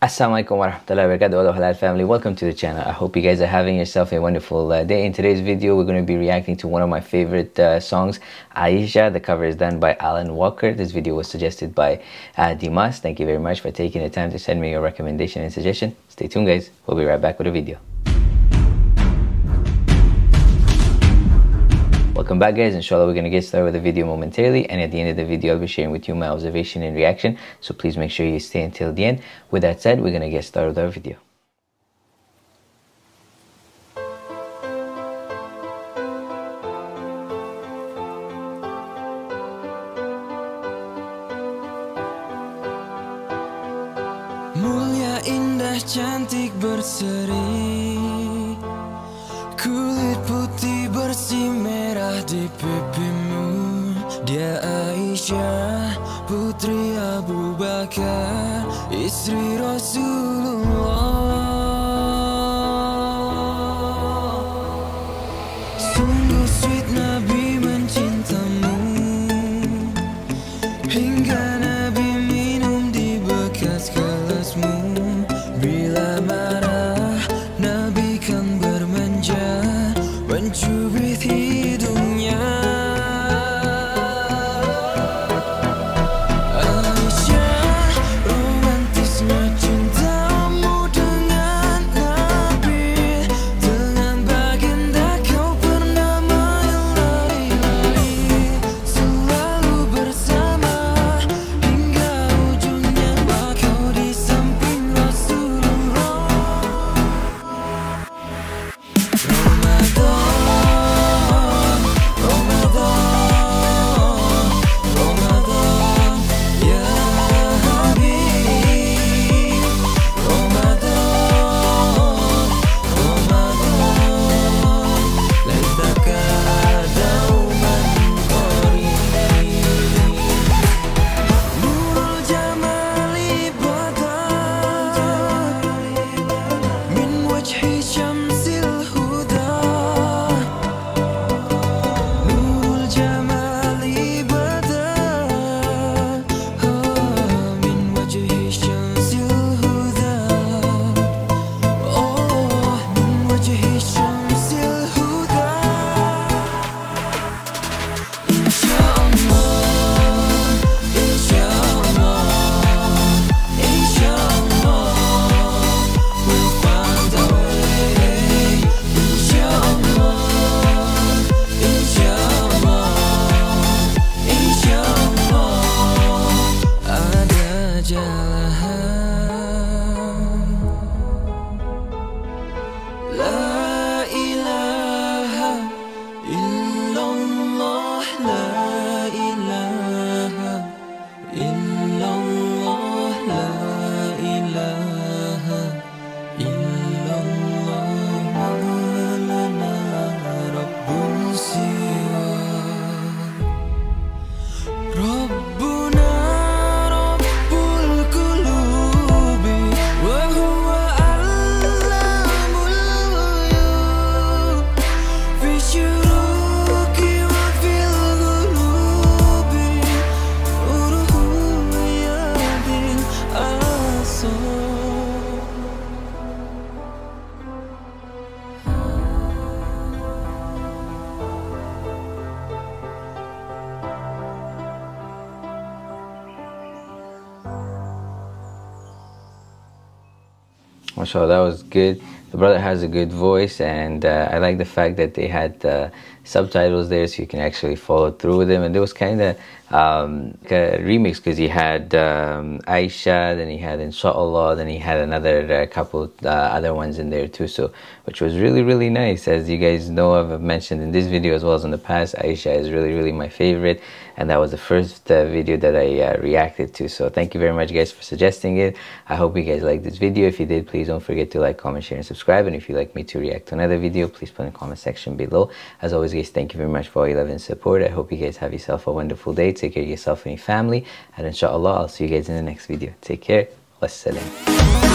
Assalamualaikum warahmatullahi wabarakatuh all halal family. Welcome to the channel. I hope you guys are having yourself a wonderful uh, day. In today's video we're going to be reacting to one of my favorite uh, songs Aisha. The cover is done by Alan Walker. This video was suggested by uh, Dimas. Thank you very much for taking the time to send me your recommendation and suggestion. Stay tuned guys. We'll be right back with a video Welcome back guys, inshallah we're going to get started with the video momentarily and at the end of the video I'll be sharing with you my observation and reaction so please make sure you stay until the end. With that said, we're going to get started with our video. Mulia indah cantik berseri Kulit putih bersih merah di pipimu. Dia Aisyah putri Abu Bakar Istri Rasulullah. Sungguh MashaAllah, that was good. The brother has a good voice, and uh, I like the fact that they had uh, subtitles there so you can actually follow through with them. And there was kind of um, a remix because he had um, Aisha, then he had Inshallah, then he had another uh, couple uh, other ones in there too. So, which was really, really nice. As you guys know, I've mentioned in this video as well as in the past, Aisha is really, really my favorite. And that was the first uh, video that I uh, reacted to. So, thank you very much, guys, for suggesting it. I hope you guys liked this video. If you did, please don't forget to like, comment, share, and subscribe. And if you'd like me to react to another video, please put in the comment section below. As always, guys, thank you very much for all your love and support. I hope you guys have yourself a wonderful day. Take care of yourself and your family. And inshallah, I'll see you guys in the next video. Take care. Wassalam.